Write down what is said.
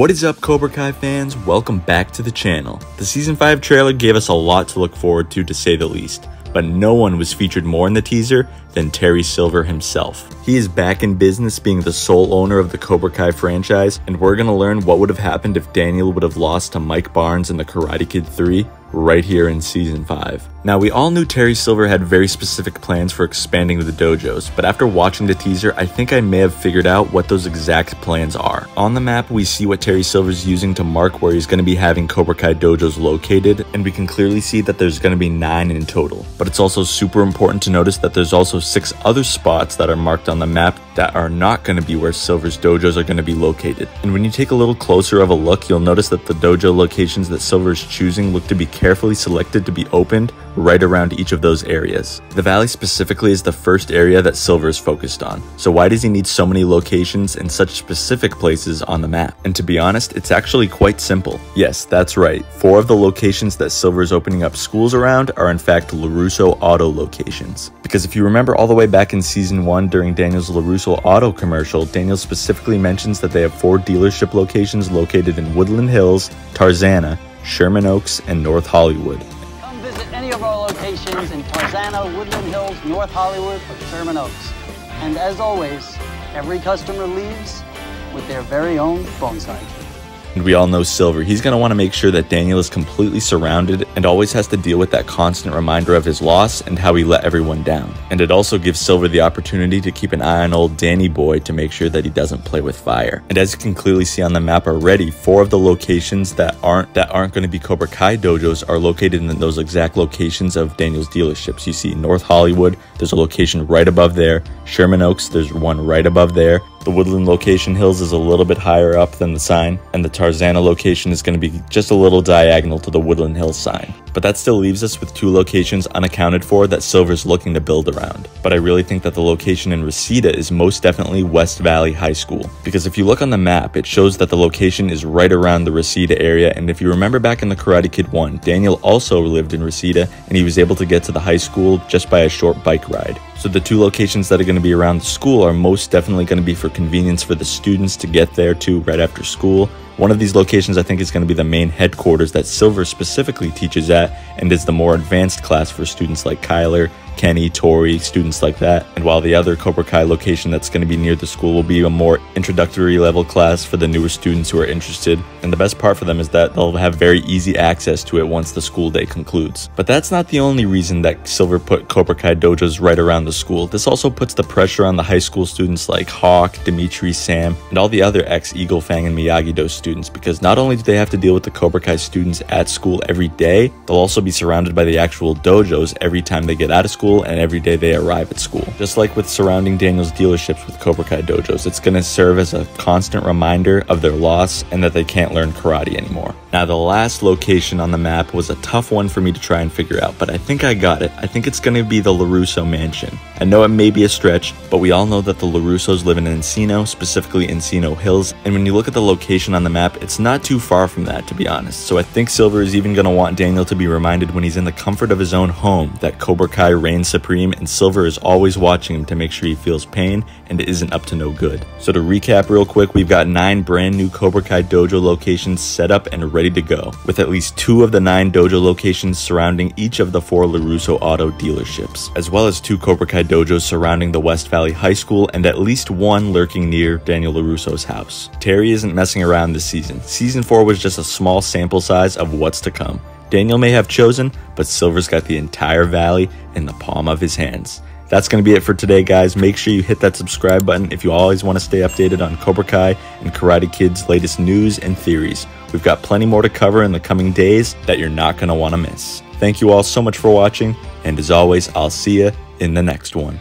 What is up Cobra Kai fans? Welcome back to the channel. The season 5 trailer gave us a lot to look forward to to say the least, but no one was featured more in the teaser than Terry Silver himself. He is back in business being the sole owner of the Cobra Kai franchise, and we're gonna learn what would have happened if Daniel would have lost to Mike Barnes in the Karate Kid 3 right here in season 5. Now, we all knew Terry Silver had very specific plans for expanding the dojos, but after watching the teaser, I think I may have figured out what those exact plans are. On the map, we see what Terry Silver's using to mark where he's going to be having Cobra Kai dojos located, and we can clearly see that there's going to be 9 in total. But it's also super important to notice that there's also 6 other spots that are marked on the map that are not going to be where Silver's dojos are going to be located. And when you take a little closer of a look, you'll notice that the dojo locations that Silver is choosing look to be carefully selected to be opened right around each of those areas. The valley specifically is the first area that Silver is focused on, so why does he need so many locations in such specific places on the map? And to be honest, it's actually quite simple. Yes, that's right, four of the locations that Silver is opening up schools around are in fact LaRusso Auto locations. Because if you remember all the way back in season 1 during Daniel's LaRusso Auto commercial, Daniel specifically mentions that they have four dealership locations located in Woodland Hills, Tarzana, Sherman Oaks, and North Hollywood Come Visit any of our locations in Tarzana, Woodland Hills, North Hollywood, or Sherman Oaks. And as always, every customer leaves with their very own bonsai. And we all know Silver. He's going to want to make sure that Daniel is completely surrounded and always has to deal with that constant reminder of his loss and how he let everyone down. And it also gives Silver the opportunity to keep an eye on old Danny Boy to make sure that he doesn't play with fire. And as you can clearly see on the map already, four of the locations that aren't that aren't going to be Cobra Kai dojos are located in those exact locations of Daniel's dealerships. You see North Hollywood, there's a location right above there. Sherman Oaks, there's one right above there. The Woodland location hills is a little bit higher up than the sign, and the Tarzana location is going to be just a little diagonal to the Woodland Hills sign. But that still leaves us with two locations unaccounted for that Silver's looking to build around. But I really think that the location in Reseda is most definitely West Valley High School. Because if you look on the map, it shows that the location is right around the Reseda area, and if you remember back in the Karate Kid 1, Daniel also lived in Reseda, and he was able to get to the high school just by a short bike ride. So the two locations that are going to be around the school are most definitely going to be for convenience for the students to get there to right after school. One of these locations I think is going to be the main headquarters that Silver specifically teaches at and is the more advanced class for students like Kyler Kenny, Tory, students like that. And while the other Cobra Kai location that's going to be near the school will be a more introductory level class for the newer students who are interested. And the best part for them is that they'll have very easy access to it once the school day concludes. But that's not the only reason that Silver put Cobra Kai dojos right around the school. This also puts the pressure on the high school students like Hawk, Dimitri, Sam, and all the other ex Eagle Fang and Miyagi Do students because not only do they have to deal with the Cobra Kai students at school every day, they'll also be surrounded by the actual dojos every time they get out of school school and every day they arrive at school. Just like with surrounding Daniel's dealerships with Cobra Kai dojos, it's going to serve as a constant reminder of their loss and that they can't learn karate anymore. Now, the last location on the map was a tough one for me to try and figure out, but I think I got it. I think it's going to be the LaRusso mansion. I know it may be a stretch, but we all know that the LaRussos live in Encino, specifically Encino Hills, and when you look at the location on the map, it's not too far from that, to be honest. So I think Silver is even going to want Daniel to be reminded when he's in the comfort of his own home that Cobra Kai reigns supreme, and Silver is always watching him to make sure he feels pain and isn't up to no good. So to recap real quick, we've got nine brand new Cobra Kai dojo locations set up and ready to go, with at least two of the nine dojo locations surrounding each of the four LaRusso Auto dealerships, as well as two Cobra Kai dojos surrounding the West Valley High School and at least one lurking near Daniel LaRusso's house. Terry isn't messing around this season. Season 4 was just a small sample size of what's to come. Daniel may have chosen, but Silver's got the entire valley in the palm of his hands. That's going to be it for today, guys. Make sure you hit that subscribe button if you always want to stay updated on Cobra Kai and Karate Kid's latest news and theories. We've got plenty more to cover in the coming days that you're not going to want to miss. Thank you all so much for watching, and as always, I'll see you in the next one.